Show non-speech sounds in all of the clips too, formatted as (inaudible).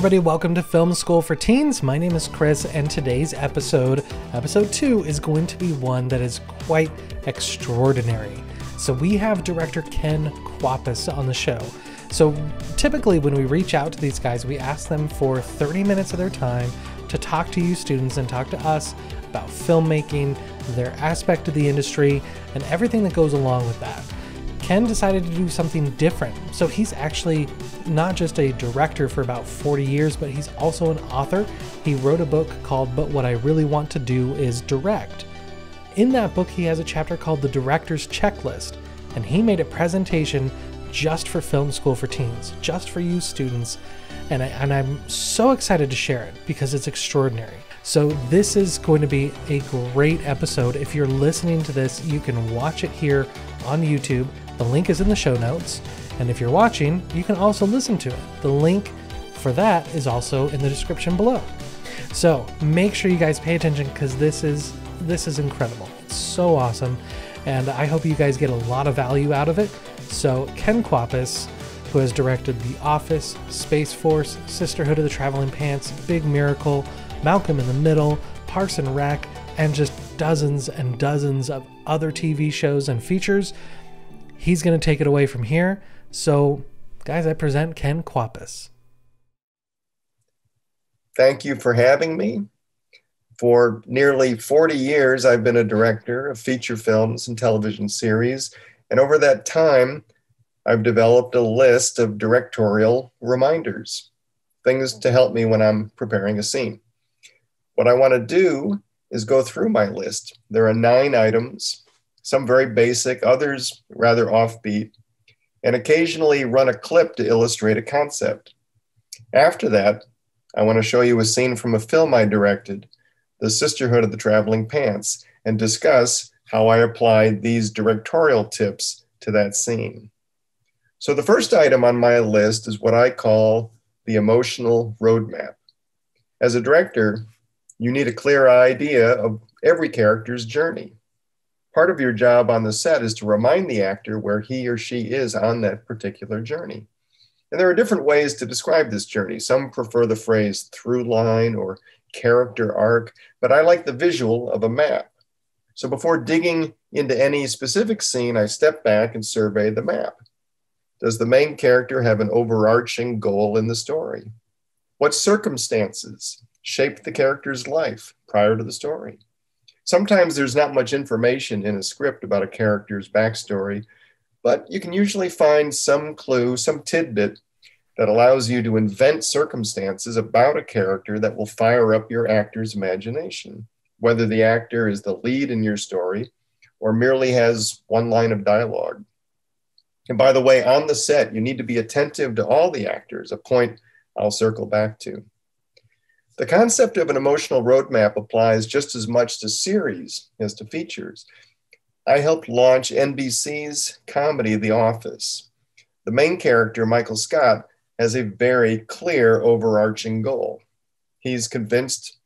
Everybody, welcome to Film School for Teens. My name is Chris, and today's episode, episode two, is going to be one that is quite extraordinary. So, we have director Ken Kwapis on the show. So, typically, when we reach out to these guys, we ask them for 30 minutes of their time to talk to you students and talk to us about filmmaking, their aspect of the industry, and everything that goes along with that. Ken decided to do something different. So he's actually not just a director for about 40 years, but he's also an author. He wrote a book called But What I Really Want to Do Is Direct. In that book, he has a chapter called The Director's Checklist, and he made a presentation just for Film School for Teens, just for you students. And, I, and I'm so excited to share it because it's extraordinary. So, this is going to be a great episode. If you're listening to this, you can watch it here on YouTube. The link is in the show notes. And if you're watching, you can also listen to it. The link for that is also in the description below. So make sure you guys pay attention because this is this is incredible. It's so awesome. And I hope you guys get a lot of value out of it. So Ken Kwapis, who has directed The Office, Space Force, Sisterhood of the Traveling Pants, Big Miracle, Malcolm in the Middle, Parks and Rec, and just dozens and dozens of other TV shows and features. He's going to take it away from here. So, guys, I present Ken Kwapis. Thank you for having me. For nearly 40 years, I've been a director of feature films and television series. And over that time, I've developed a list of directorial reminders, things to help me when I'm preparing a scene. What I want to do is go through my list. There are nine items, some very basic, others rather offbeat, and occasionally run a clip to illustrate a concept. After that, I want to show you a scene from a film I directed, The Sisterhood of the Traveling Pants, and discuss how I applied these directorial tips to that scene. So, the first item on my list is what I call the emotional roadmap. As a director, you need a clear idea of every character's journey part of your job on the set is to remind the actor where he or she is on that particular journey. And there are different ways to describe this journey. Some prefer the phrase through line or character arc, but I like the visual of a map. So before digging into any specific scene, I step back and survey the map. Does the main character have an overarching goal in the story? What circumstances shaped the character's life prior to the story? Sometimes there's not much information in a script about a character's backstory, but you can usually find some clue, some tidbit that allows you to invent circumstances about a character that will fire up your actor's imagination, whether the actor is the lead in your story or merely has one line of dialogue. And by the way, on the set, you need to be attentive to all the actors, a point I'll circle back to. The concept of an emotional roadmap applies just as much to series as to features. I helped launch NBC's comedy, The Office. The main character, Michael Scott, has a very clear overarching goal. He's convinced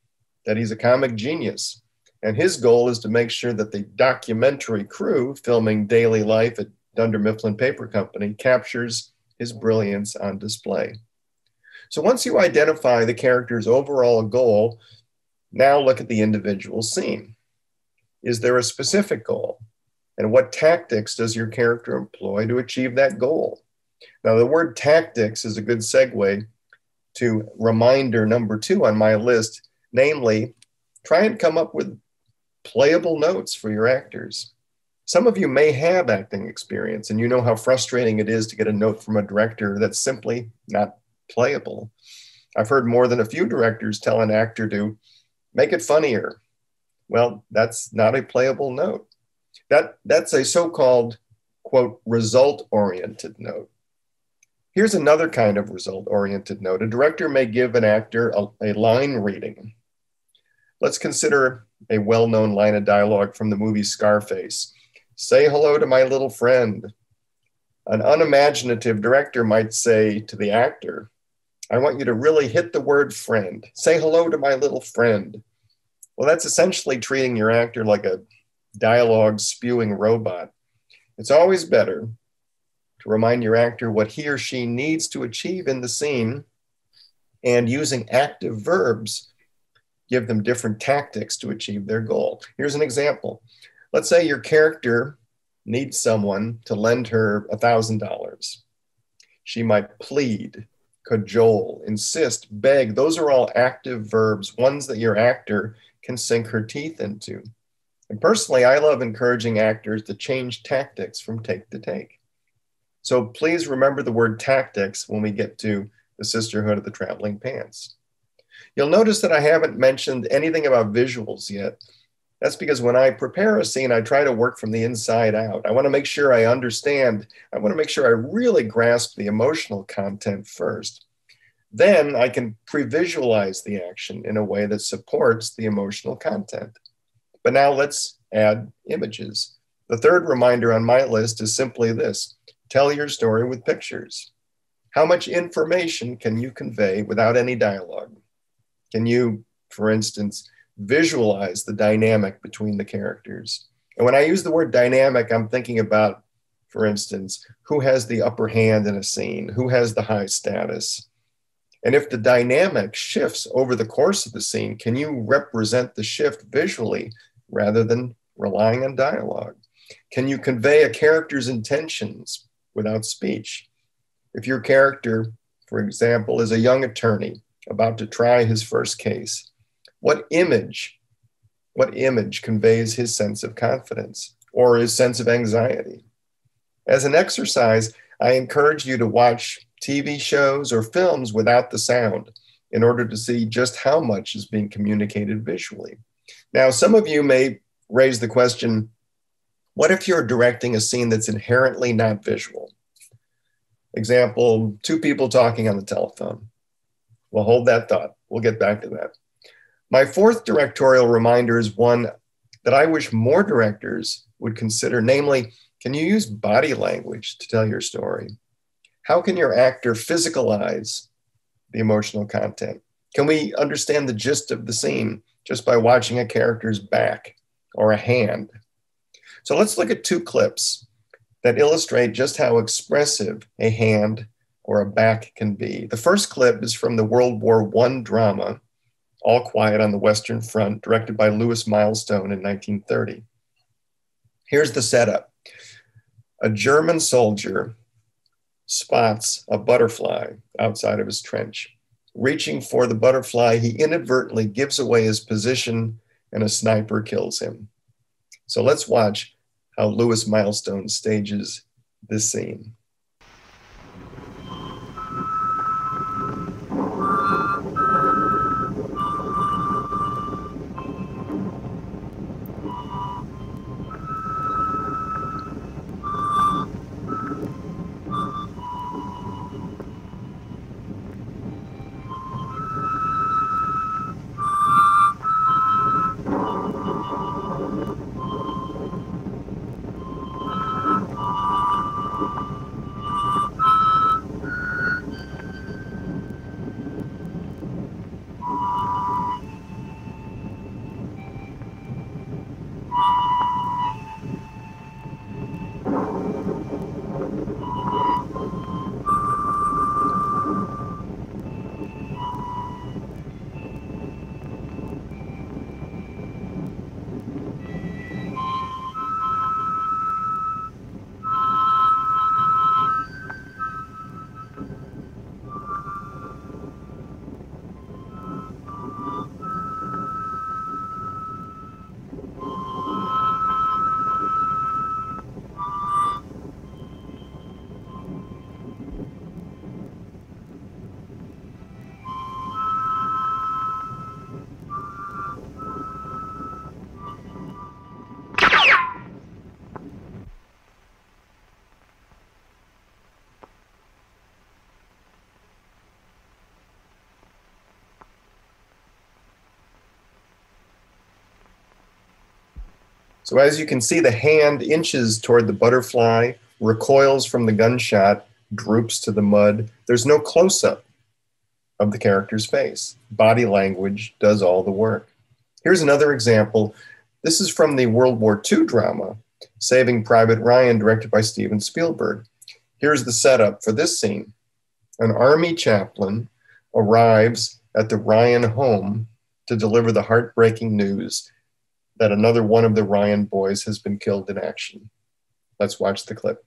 that he's a comic genius, and his goal is to make sure that the documentary crew filming daily life at Dunder Mifflin Paper Company captures his brilliance on display. So once you identify the character's overall goal, now look at the individual scene. Is there a specific goal? And what tactics does your character employ to achieve that goal? Now, the word tactics is a good segue to reminder number two on my list, namely, try and come up with playable notes for your actors. Some of you may have acting experience and you know how frustrating it is to get a note from a director that's simply not playable. I've heard more than a few directors tell an actor to make it funnier. Well, that's not a playable note. That, that's a so called, quote, result oriented note. Here's another kind of result oriented note. A director may give an actor a, a line reading. Let's consider a well known line of dialogue from the movie Scarface Say hello to my little friend. An unimaginative director might say to the actor, I want you to really hit the word friend. Say hello to my little friend. Well, that's essentially treating your actor like a dialogue spewing robot. It's always better to remind your actor what he or she needs to achieve in the scene and using active verbs give them different tactics to achieve their goal. Here's an example. Let's say your character needs someone to lend her $1,000. She might plead, cajole, insist, beg. Those are all active verbs, ones that your actor can sink her teeth into. And personally, I love encouraging actors to change tactics from take to take. So please remember the word tactics when we get to the Sisterhood of the Traveling Pants. You'll notice that I haven't mentioned anything about visuals yet. That's because when I prepare a scene, I try to work from the inside out. I want to make sure I understand, I want to make sure I really grasp the emotional content first. Then I can pre visualize the action in a way that supports the emotional content. But now let's add images. The third reminder on my list is simply this tell your story with pictures. How much information can you convey without any dialogue? Can you, for instance, visualize the dynamic between the characters? And when I use the word dynamic, I'm thinking about, for instance, who has the upper hand in a scene, who has the high status. And if the dynamic shifts over the course of the scene, can you represent the shift visually rather than relying on dialogue? Can you convey a character's intentions without speech? If your character, for example, is a young attorney about to try his first case, what image, what image conveys his sense of confidence or his sense of anxiety? As an exercise, I encourage you to watch TV shows or films without the sound in order to see just how much is being communicated visually. Now, some of you may raise the question what if you're directing a scene that's inherently not visual? Example, two people talking on the telephone. We'll hold that thought. We'll get back to that. My fourth directorial reminder is one that I wish more directors would consider namely, can you use body language to tell your story? How can your actor physicalize the emotional content? Can we understand the gist of the scene just by watching a character's back or a hand. So let's look at two clips that illustrate just how expressive a hand or a back can be. The first clip is from the World War I drama, All Quiet on the Western Front, directed by Lewis Milestone in 1930. Here's the setup a German soldier spots a butterfly outside of his trench reaching for the butterfly, he inadvertently gives away his position and a sniper kills him. So let's watch how Lewis Milestone stages this scene. So as you can see, the hand inches toward the butterfly, recoils from the gunshot, droops to the mud. There's no close up of the character's face. Body language does all the work. Here's another example. This is from the World War II drama, Saving Private Ryan, directed by Steven Spielberg. Here's the setup for this scene an army chaplain arrives at the Ryan home to deliver the heartbreaking news that another one of the Ryan boys has been killed in action. Let's watch the clip.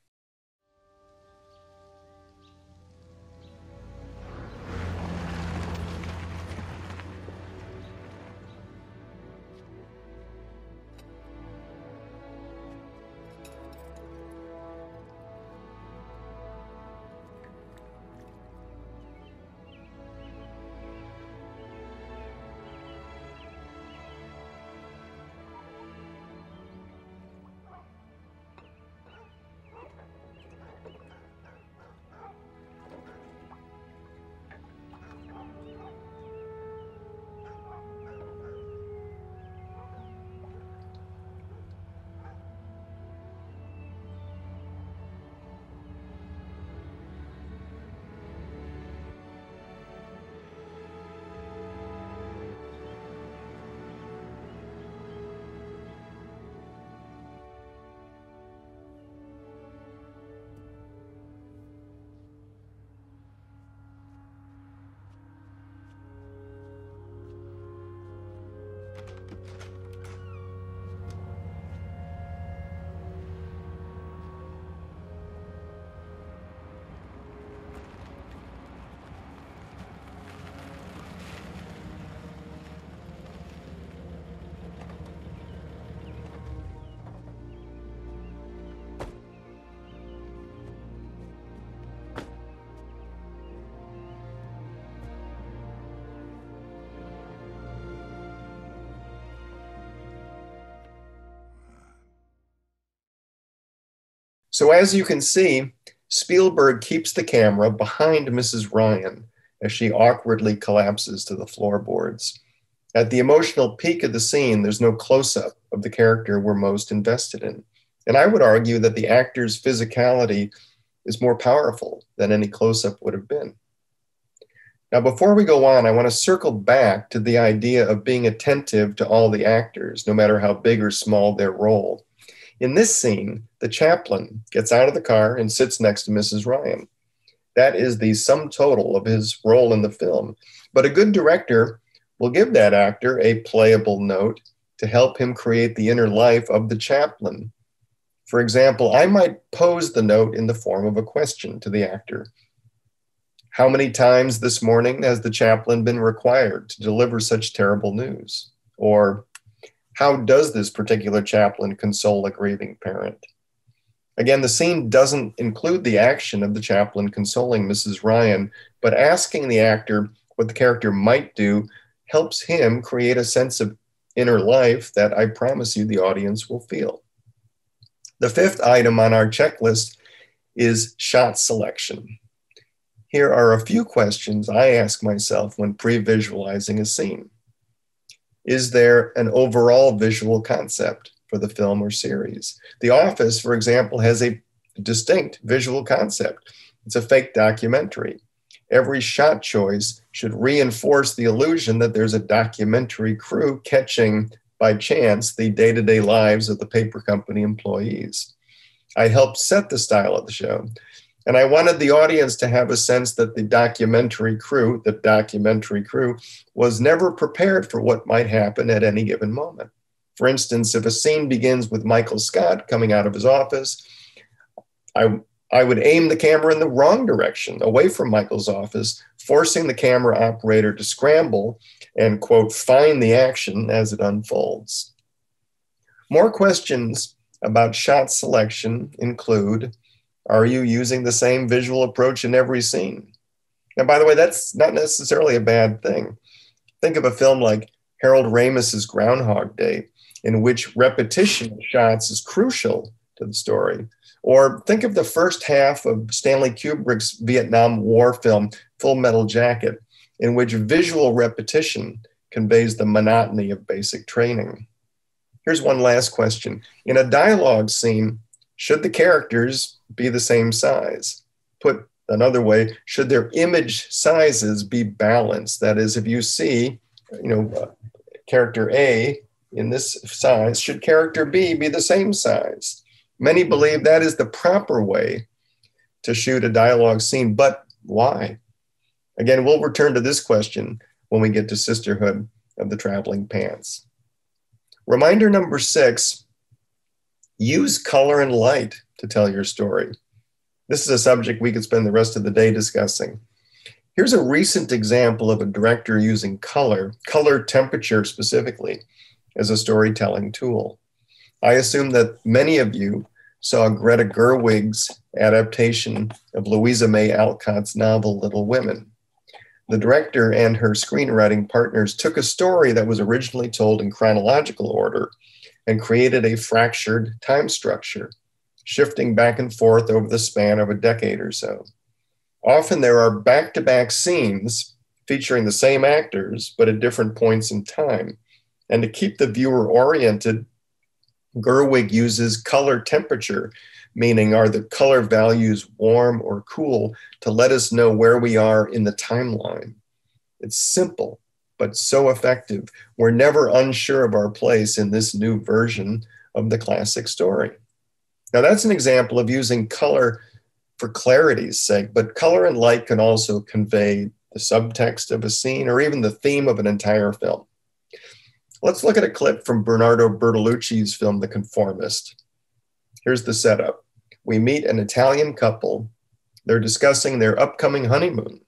So, as you can see, Spielberg keeps the camera behind Mrs. Ryan as she awkwardly collapses to the floorboards. At the emotional peak of the scene, there's no close up of the character we're most invested in. And I would argue that the actor's physicality is more powerful than any close up would have been. Now, before we go on, I want to circle back to the idea of being attentive to all the actors, no matter how big or small their role. In this scene, the chaplain gets out of the car and sits next to Mrs. Ryan. That is the sum total of his role in the film. But a good director will give that actor a playable note to help him create the inner life of the chaplain. For example, I might pose the note in the form of a question to the actor. How many times this morning has the chaplain been required to deliver such terrible news? Or how does this particular chaplain console a grieving parent? Again, the scene doesn't include the action of the chaplain consoling Mrs. Ryan, but asking the actor what the character might do helps him create a sense of inner life that I promise you the audience will feel. The fifth item on our checklist is shot selection. Here are a few questions I ask myself when pre visualizing a scene. Is there an overall visual concept for the film or series? The Office, for example, has a distinct visual concept. It's a fake documentary. Every shot choice should reinforce the illusion that there's a documentary crew catching by chance the day to day lives of the paper company employees. I helped set the style of the show. And I wanted the audience to have a sense that the documentary crew, the documentary crew, was never prepared for what might happen at any given moment. For instance, if a scene begins with Michael Scott coming out of his office, I, I would aim the camera in the wrong direction, away from Michael's office, forcing the camera operator to scramble and, quote, find the action as it unfolds. More questions about shot selection include are you using the same visual approach in every scene? And by the way, that's not necessarily a bad thing. Think of a film like Harold Ramis's Groundhog Day, in which repetition of shots is crucial to the story. Or think of the first half of Stanley Kubrick's Vietnam War film, Full Metal Jacket, in which visual repetition conveys the monotony of basic training. Here's one last question. In a dialogue scene, should the characters be the same size? Put another way, should their image sizes be balanced? That is, if you see, you know, uh, character A in this size, should character B be the same size? Many believe that is the proper way to shoot a dialogue scene, but why? Again, we'll return to this question when we get to Sisterhood of the Traveling Pants. Reminder number six use color and light to tell your story. This is a subject we could spend the rest of the day discussing. Here's a recent example of a director using color, color temperature specifically, as a storytelling tool. I assume that many of you saw Greta Gerwig's adaptation of Louisa May Alcott's novel Little Women. The director and her screenwriting partners took a story that was originally told in chronological order and created a fractured time structure, shifting back and forth over the span of a decade or so. Often there are back to back scenes featuring the same actors, but at different points in time. And to keep the viewer oriented, Gerwig uses color temperature meaning are the color values warm or cool to let us know where we are in the timeline. It's simple, but so effective. We're never unsure of our place in this new version of the classic story. Now, that's an example of using color for clarity's sake, but color and light can also convey the subtext of a scene or even the theme of an entire film. Let's look at a clip from Bernardo Bertolucci's film, The Conformist. Here's the setup we meet an Italian couple. They're discussing their upcoming honeymoon,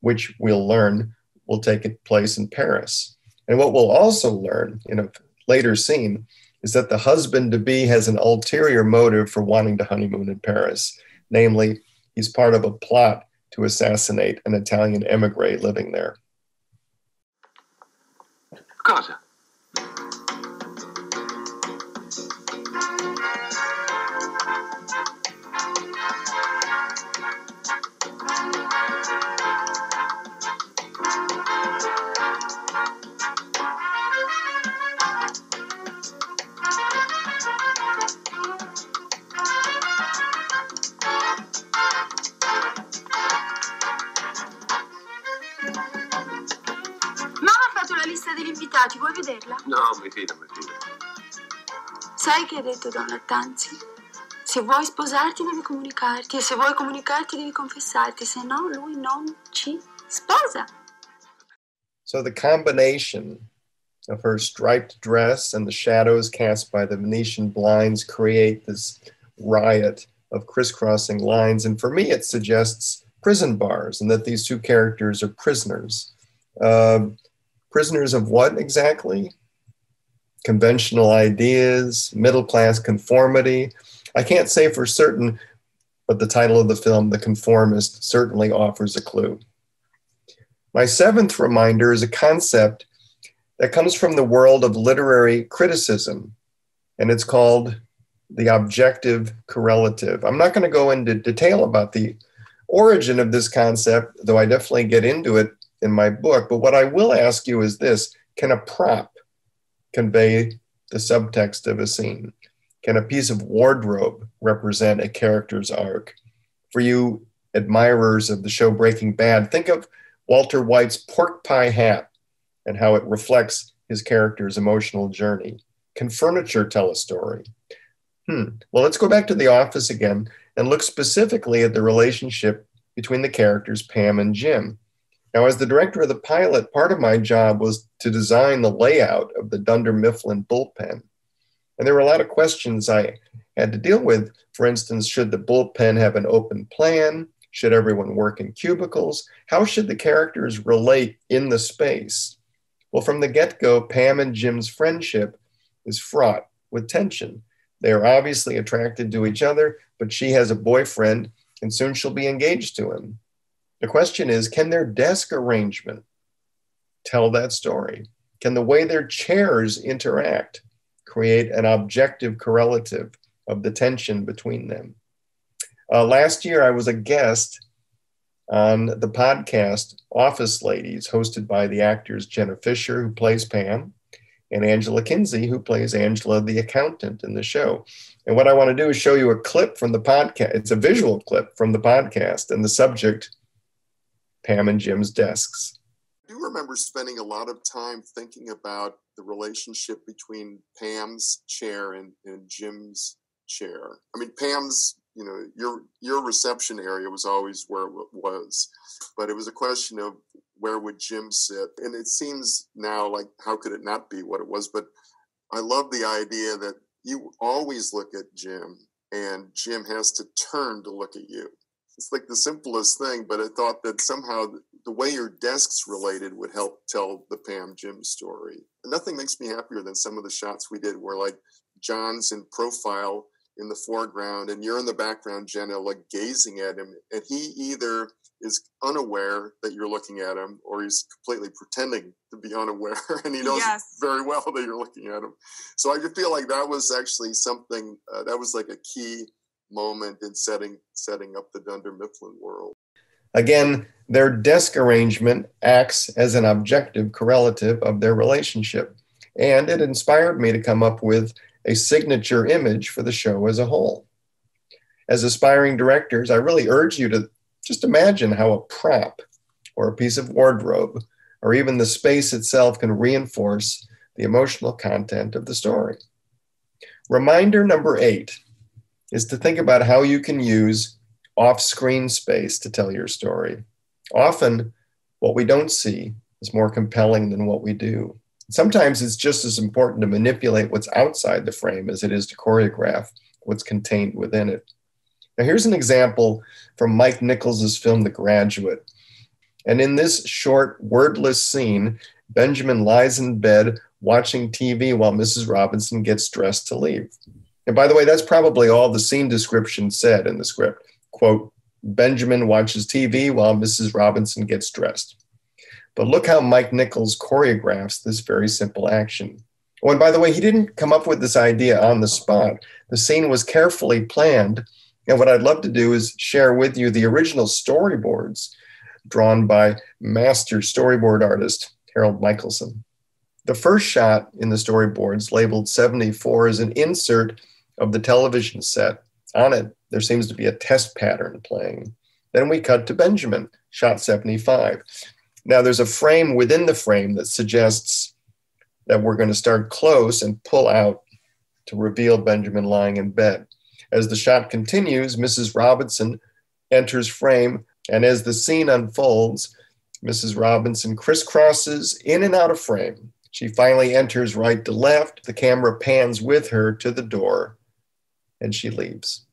which we'll learn will take place in Paris. And what we'll also learn in a later scene is that the husband to be has an ulterior motive for wanting to honeymoon in Paris. Namely, he's part of a plot to assassinate an Italian emigre living there. Cosa? Invitati, vuoi vederla? No, mi fido, mi fido. Sai che ha detto Don Lattanzi? Se vuoi sposarti devi comunicarti e se vuoi comunicarti devi confessarti, se no lui non ci sposa. So the combination of her striped dress and the shadows cast by the Venetian blinds create this riot of crisscrossing lines. And for me, it suggests prison bars and that these two characters are prisoners. Uh, prisoners of what exactly? Conventional ideas, middle class conformity. I can't say for certain, but the title of the film, The Conformist, certainly offers a clue. My seventh reminder is a concept that comes from the world of literary criticism, and it's called the objective correlative. I'm not going to go into detail about the origin of this concept, though I definitely get into it in my book. But what I will ask you is this Can a prop convey the subtext of a scene? Can a piece of wardrobe represent a character's arc? For you admirers of the show Breaking Bad, think of Walter White's pork pie hat and how it reflects his character's emotional journey. Can furniture tell a story? Hmm. Well, let's go back to the office again and look specifically at the relationship between the characters Pam and Jim. Now, as the director of the pilot, part of my job was to design the layout of the Dunder Mifflin bullpen. And there were a lot of questions I had to deal with. For instance, should the bullpen have an open plan? Should everyone work in cubicles? How should the characters relate in the space? Well, from the get go, Pam and Jim's friendship is fraught with tension. They are obviously attracted to each other, but she has a boyfriend and soon she'll be engaged to him. The question is can their desk arrangement tell that story? Can the way their chairs interact create an objective correlative of the tension between them? Uh, last year, I was a guest on the podcast Office Ladies, hosted by the actors Jenna Fischer, who plays Pam, and Angela Kinsey, who plays Angela, the accountant in the show. And what I want to do is show you a clip from the podcast. It's a visual clip from the podcast, and the subject Pam and Jim's desks. I do remember spending a lot of time thinking about the relationship between Pam's chair and, and Jim's chair. I mean, Pam's you know your your reception area was always where it was but it was a question of where would jim sit and it seems now like how could it not be what it was but i love the idea that you always look at jim and jim has to turn to look at you it's like the simplest thing but i thought that somehow the way your desks related would help tell the pam jim story and nothing makes me happier than some of the shots we did where like john's in profile in the foreground and you're in the background, Jenna, like gazing at him. And he either is unaware that you're looking at him or he's completely pretending to be unaware (laughs) and he knows yes. very well that you're looking at him. So I just feel like that was actually something uh, that was like a key moment in setting setting up the Dunder Mifflin world. Again, their desk arrangement acts as an objective correlative of their relationship. And it inspired me to come up with a signature image for the show as a whole. As aspiring directors, I really urge you to just imagine how a prop or a piece of wardrobe or even the space itself can reinforce the emotional content of the story. Reminder number eight is to think about how you can use off screen space to tell your story. Often, what we don't see is more compelling than what we do. Sometimes it's just as important to manipulate what's outside the frame as it is to choreograph what's contained within it. Now, here's an example from Mike Nichols' film The Graduate. And in this short, wordless scene, Benjamin lies in bed watching TV while Mrs. Robinson gets dressed to leave. And by the way, that's probably all the scene description said in the script. Quote, Benjamin watches TV while Mrs. Robinson gets dressed. But look how Mike Nichols choreographs this very simple action. Oh, and by the way, he didn't come up with this idea on the spot. The scene was carefully planned. And what I'd love to do is share with you the original storyboards drawn by master storyboard artist Harold Michelson. The first shot in the storyboards, labeled 74, is an insert of the television set. On it, there seems to be a test pattern playing. Then we cut to Benjamin, shot 75. Now, there's a frame within the frame that suggests that we're going to start close and pull out to reveal Benjamin lying in bed. As the shot continues, Mrs. Robinson enters frame, and as the scene unfolds, Mrs. Robinson crisscrosses in and out of frame. She finally enters right to left. The camera pans with her to the door, and she leaves.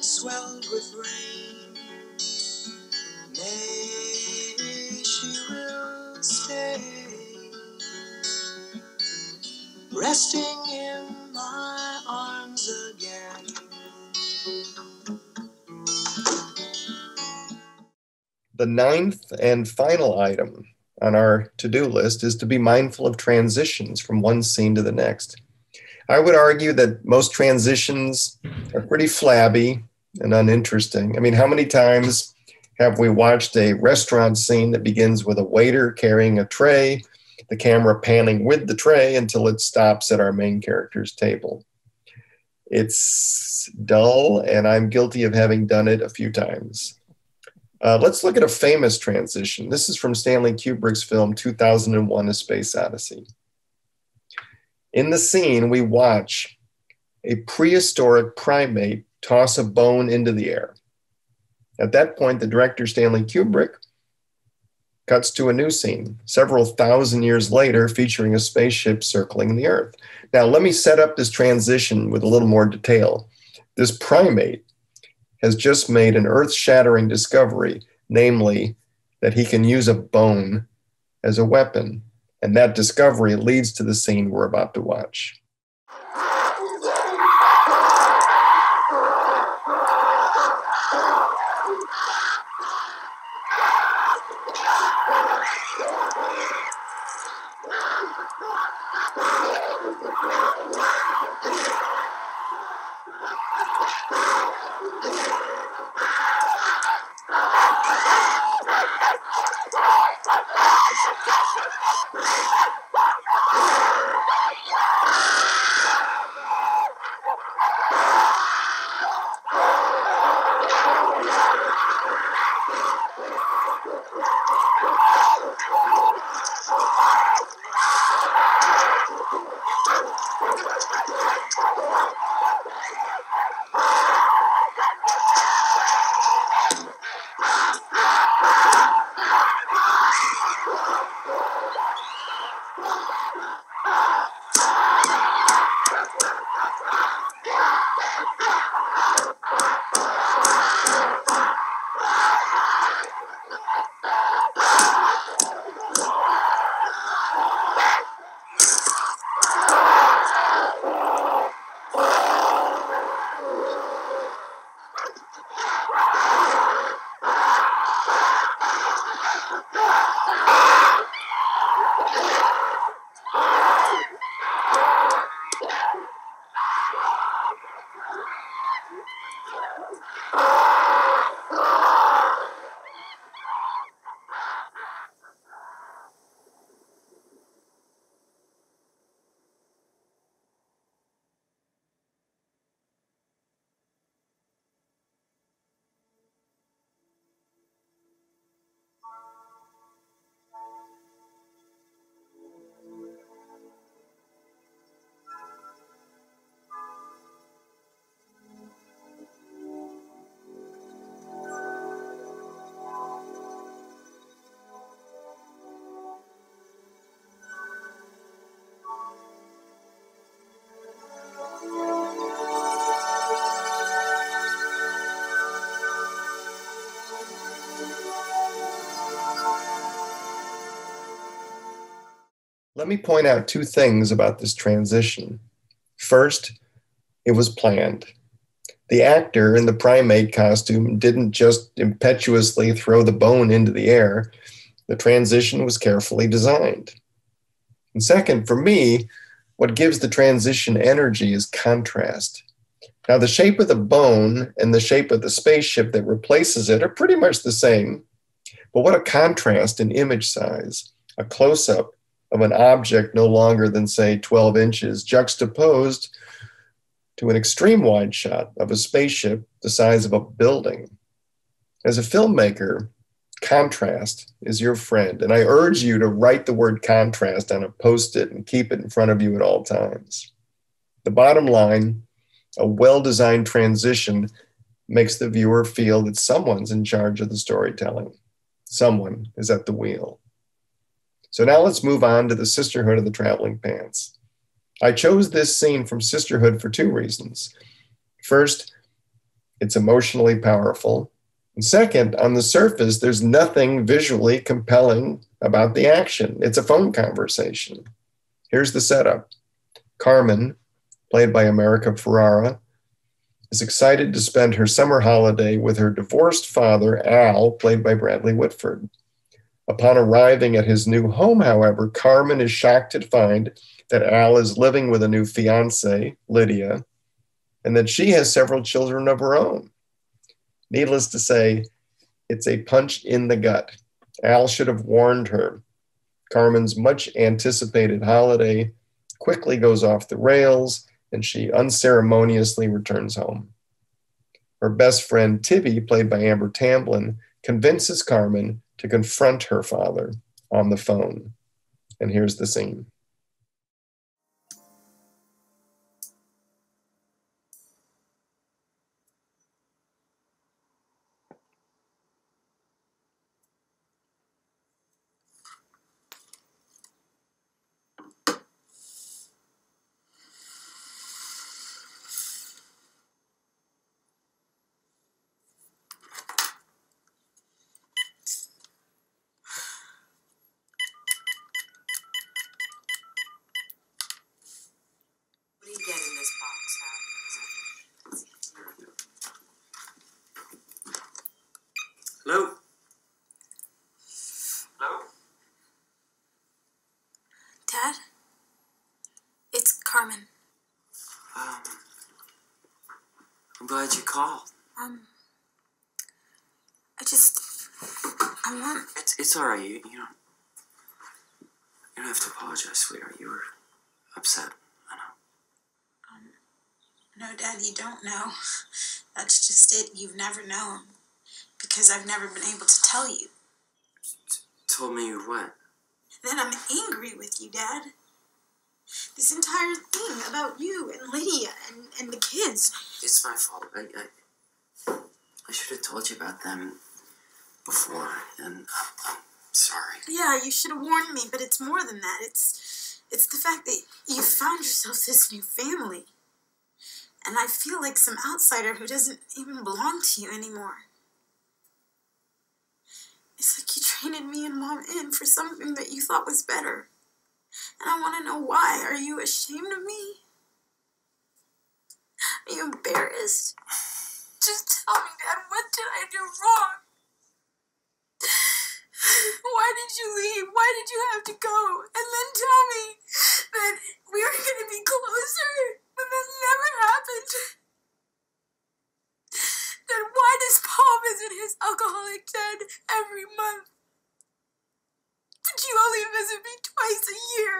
Swelled with rain, resting in my arms again. The ninth and final item on our to do list is to be mindful of transitions from one scene to the next. I would argue that most transitions are pretty flabby and uninteresting. I mean, how many times have we watched a restaurant scene that begins with a waiter carrying a tray the camera panning with the tray until it stops at our main character's table. It's dull, and I'm guilty of having done it a few times. Uh, let's look at a famous transition. This is from Stanley Kubrick's film 2001 A Space Odyssey. In the scene, we watch a prehistoric primate toss a bone into the air. At that point, the director, Stanley Kubrick, cuts to a new scene several thousand years later featuring a spaceship circling the Earth. Now, let me set up this transition with a little more detail. This primate has just made an earth shattering discovery, namely that he can use a bone as a weapon. And that discovery leads to the scene we're about to watch. Let me point out two things about this transition. First, it was planned. The actor in the primate costume didn't just impetuously throw the bone into the air. The transition was carefully designed. And second, for me, what gives the transition energy is contrast. Now, the shape of the bone and the shape of the spaceship that replaces it are pretty much the same. But what a contrast in image size, a close up of an object no longer than, say, 12 inches, juxtaposed to an extreme wide shot of a spaceship the size of a building. As a filmmaker, contrast is your friend. And I urge you to write the word contrast on a post it and keep it in front of you at all times. The bottom line a well designed transition makes the viewer feel that someone's in charge of the storytelling, someone is at the wheel. So now let's move on to the sisterhood of the traveling pants. I chose this scene from Sisterhood for two reasons. First, it's emotionally powerful. And second, on the surface, there's nothing visually compelling about the action. It's a phone conversation. Here's the setup Carmen, played by America Ferrera, is excited to spend her summer holiday with her divorced father, Al, played by Bradley Whitford. Upon arriving at his new home, however, Carmen is shocked to find that Al is living with a new fiancee, Lydia, and that she has several children of her own. Needless to say, it's a punch in the gut. Al should have warned her. Carmen's much anticipated holiday quickly goes off the rails and she unceremoniously returns home. Her best friend, Tibby, played by Amber Tamblyn, convinces Carmen to confront her father on the phone. And here's the scene. Glad you called. Um, I just. I want. It's it's all right. You, you don't you don't have to apologize, sweetheart. You were upset. I know. Um, No, Dad, you don't know. (laughs) That's just it. You've never known. Because I've never been able to tell you. Told me what? Then I'm angry with you, Dad. This entire thing about you and Lydia and, and the kids. It's my fault. I I, I should have told you about them before, and I'm, sorry. Yeah, you should have warned me, but it's more than that. It's it's the fact that you found yourself this new family. And I feel like some outsider who doesn't even belong to you anymore. It's like you traded me and mom in for something that you thought was better. And I want to know why. Are you ashamed of me? Are you embarrassed? Just tell me, Dad, what did I do wrong? Why did you leave? Why did you have to go? And then tell me that we were going to be closer, but that never happened. Then why does Paul visit his alcoholic dad every month? But you only visit me twice a year.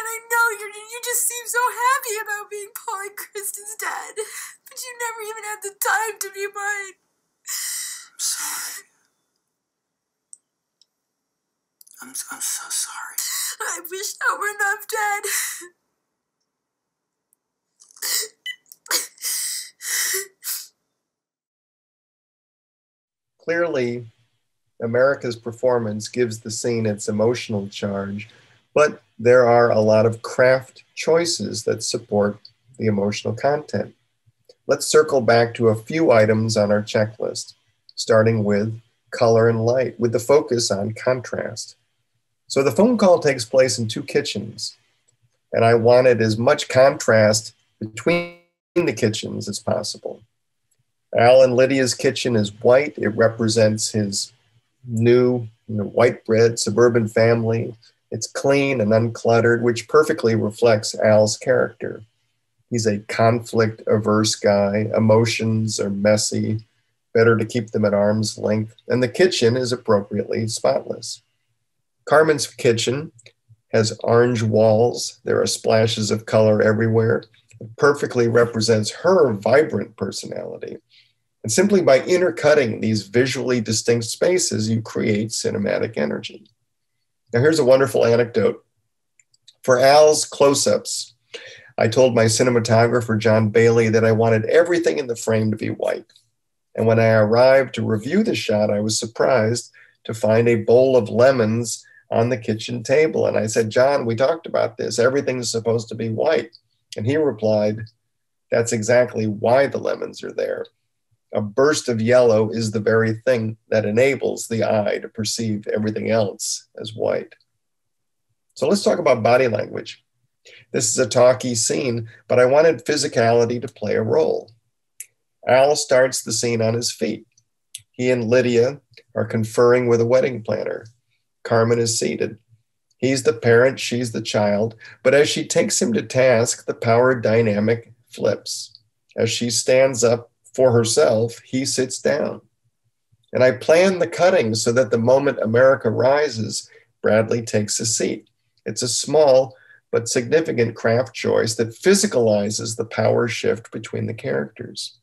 And I know you you just seem so happy about being Paul and Krista's dad. But you never even had the time to be mine. I'm (sighs) sorry. I'm I'm so sorry. I wish that were enough, Dad. Clearly, America's performance gives the scene its emotional charge, but there are a lot of craft choices that support the emotional content. Let's circle back to a few items on our checklist, starting with color, and light with the focus on contrast. So the phone call takes place in two kitchens, and I wanted as much contrast between the kitchens as possible. Al and Lydia's kitchen is white. It represents his new you know, white bread suburban family. It's clean and uncluttered, which perfectly reflects Al's character. He's a conflict averse guy. Emotions are messy, better to keep them at arm's length. And the kitchen is appropriately spotless. Carmen's kitchen has orange walls. There are splashes of color everywhere. It perfectly represents her vibrant personality. And simply by intercutting these visually distinct spaces, you create cinematic energy. Now, here's a wonderful anecdote. For Al's close ups, I told my cinematographer, John Bailey, that I wanted everything in the frame to be white. And when I arrived to review the shot, I was surprised to find a bowl of lemons on the kitchen table. And I said, John, we talked about this. Everything's supposed to be white. And he replied, That's exactly why the lemons are there. A burst of yellow is the very thing that enables the eye to perceive everything else as white. So let's talk about body language. This is a talky scene, but I wanted physicality to play a role. Al starts the scene on his feet. He and Lydia are conferring with a wedding planner. Carmen is seated. He's the parent, she's the child, but as she takes him to task, the power dynamic flips. As she stands up for herself, he sits down. And I plan the cutting so that the moment America rises, Bradley takes a seat. It's a small but significant craft choice that physicalizes the power shift between the characters.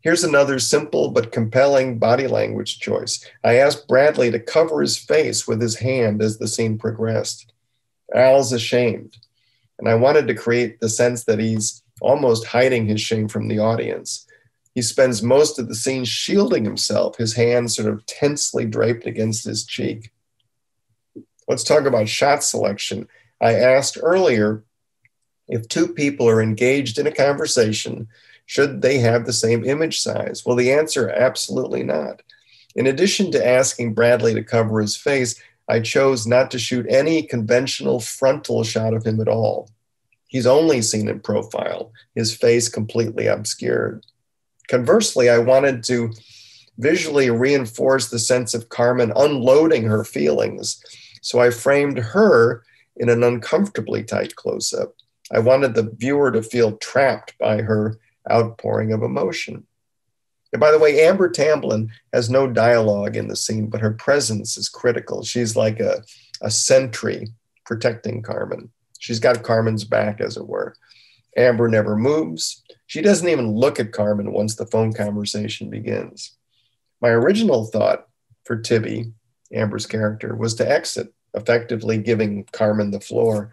Here's another simple but compelling body language choice. I asked Bradley to cover his face with his hand as the scene progressed. Al's ashamed, and I wanted to create the sense that he's almost hiding his shame from the audience. He spends most of the scene shielding himself, his hands sort of tensely draped against his cheek. Let's talk about shot selection. I asked earlier if two people are engaged in a conversation, should they have the same image size? Well, the answer absolutely not. In addition to asking Bradley to cover his face, I chose not to shoot any conventional frontal shot of him at all. He's only seen in profile, his face completely obscured. Conversely, I wanted to visually reinforce the sense of Carmen unloading her feelings. So I framed her in an uncomfortably tight close up. I wanted the viewer to feel trapped by her outpouring of emotion. And by the way, Amber Tamblyn has no dialogue in the scene, but her presence is critical. She's like a, a sentry protecting Carmen. She's got Carmen's back, as it were. Amber never moves. She doesn't even look at Carmen once the phone conversation begins. My original thought for Tibby, Amber's character, was to exit effectively giving Carmen the floor.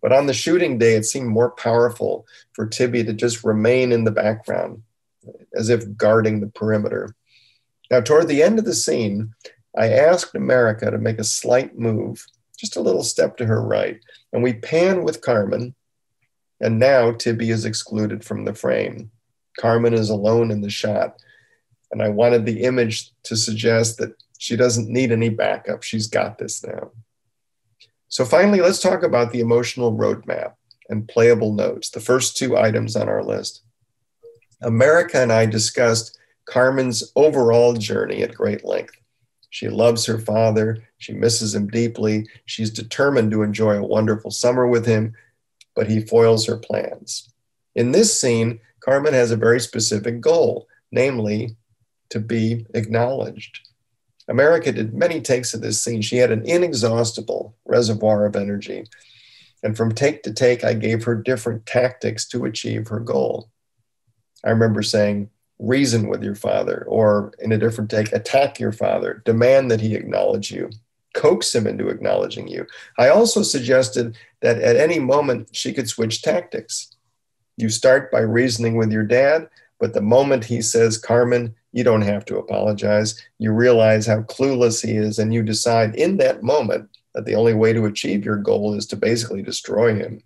But on the shooting day, it seemed more powerful for Tibby to just remain in the background, as if guarding the perimeter. Now, toward the end of the scene, I asked America to make a slight move, just a little step to her right, and we pan with Carmen, and now Tibby is excluded from the frame. Carmen is alone in the shot, and I wanted the image to suggest that she doesn't need any backup. She's got this now. So finally, let's talk about the emotional roadmap and playable notes, the first two items on our list. America and I discussed Carmen's overall journey at great length. She loves her father. She misses him deeply. She's determined to enjoy a wonderful summer with him, but he foils her plans. In this scene, Carmen has a very specific goal, namely to be acknowledged. America did many takes of this scene. She had an inexhaustible reservoir of energy. And from take to take, I gave her different tactics to achieve her goal. I remember saying, reason with your father, or in a different take, attack your father, demand that he acknowledge you, coax him into acknowledging you. I also suggested that at any moment she could switch tactics. You start by reasoning with your dad, but the moment he says, Carmen, you don't have to apologize. You realize how clueless he is, and you decide in that moment that the only way to achieve your goal is to basically destroy him.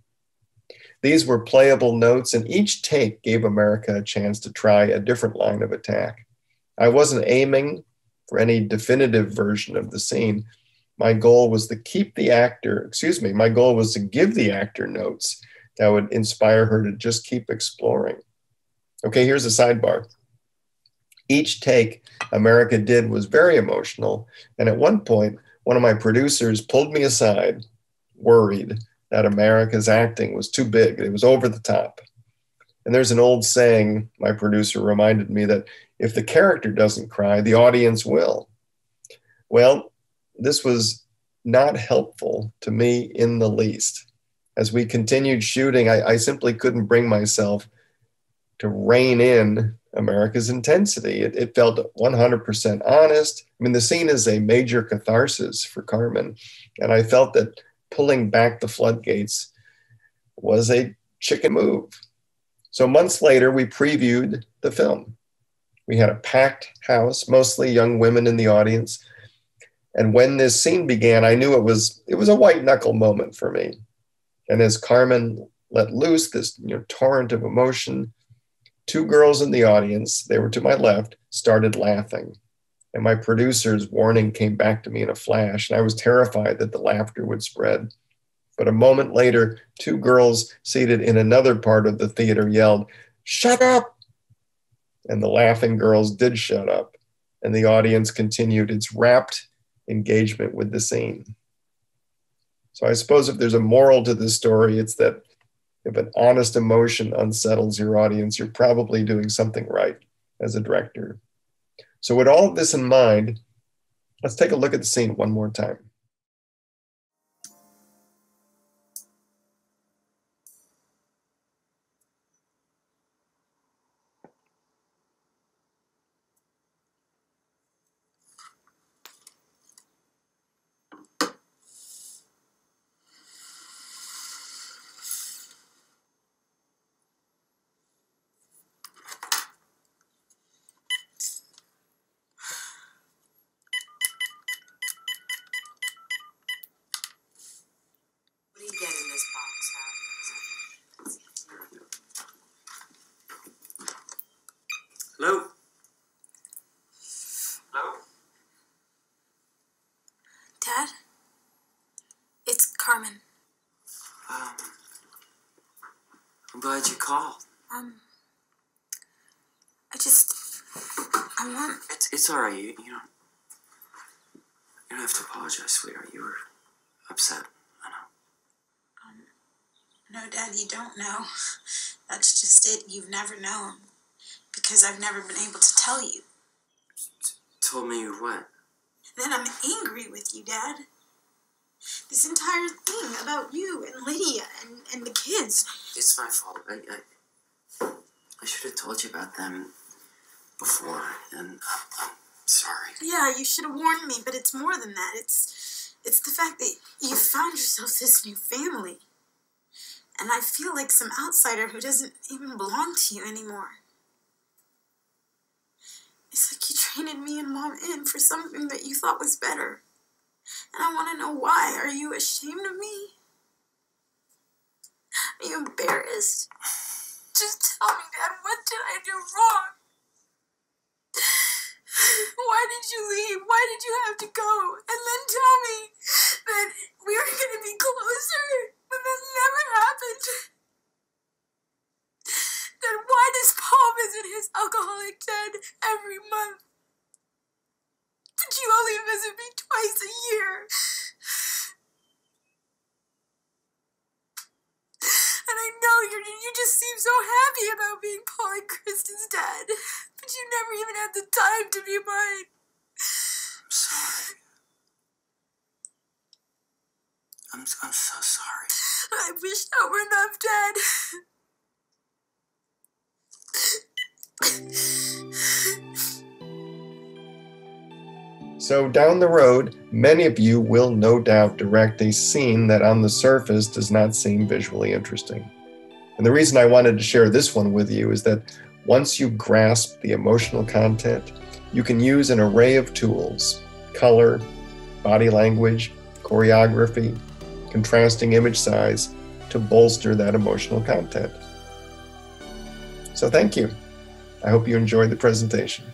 These were playable notes, and each take gave America a chance to try a different line of attack. I wasn't aiming for any definitive version of the scene. My goal was to keep the actor, excuse me, my goal was to give the actor notes that would inspire her to just keep exploring. Okay, here's a sidebar. Each take America did was very emotional. And at one point, one of my producers pulled me aside, worried that America's acting was too big, it was over the top. And there's an old saying, my producer reminded me that if the character doesn't cry, the audience will. Well, this was not helpful to me in the least. As we continued shooting, I, I simply couldn't bring myself to rein in America's intensity. It, it, felt 100% honest. I mean, the scene is a major catharsis for Carmen. And I felt that pulling back the floodgates was a chicken move. So months later, we previewed the film. We had a packed house, mostly young women in the audience. And when this scene began, I knew it was it was a white knuckle moment for me. And as Carmen let loose this you know, torrent of emotion, two girls in the audience, they were to my left, started laughing. And my producer's warning came back to me in a flash, and I was terrified that the laughter would spread. But a moment later, two girls seated in another part of the theater yelled, Shut up! And the laughing girls did shut up, and the audience continued its rapt engagement with the scene. So I suppose if there's a moral to this story, it's that if an honest emotion unsettles your audience, you're probably doing something right as a director. So, with all of this in mind, let's take a look at the scene one more time. What do you get in this box, huh? Hello? Hello? Dad? It's Carmen. Um, I'm glad you called. Um, I just, I want, It's, it's all right. You, you don't. You don't have to apologize, sweetheart. You were upset. I know. no, Dad, you don't know. That's just it. You've never known. Because I've never been able to tell you. Told me what? That I'm angry with you, Dad. This entire thing about you and Lydia and, and the kids. It's my fault. I, I, I should have told you about them before, and I'm, I'm sorry. Yeah, you should have warned me, but it's more than that. It's it's the fact that you found yourself this new family. And I feel like some outsider who doesn't even belong to you anymore. It's like you traded me and mom in for something that you thought was better. And I want to know why. Are you ashamed of me? Are you embarrassed? Just tell me, Dad, what did I do wrong? Why did you leave? Why did you have to go? And then tell me that we were going to be closer, but that never happened. Then why does Paul visit his alcoholic dad every month? But you only visit me twice a year. And I know you you just seem so happy about being Paul and Krista's dad. But you never even had the time to be mine. I'm sorry. I'm, I'm so sorry. I wish that were enough, Dad. So, down the road, many of you will no doubt direct a scene that on the surface does not seem visually interesting. And the reason I wanted to share this one with you is that once you grasp the emotional content, you can use an array of tools color, body language, choreography, contrasting image size to bolster that emotional content. So, thank you. I hope you enjoyed the presentation.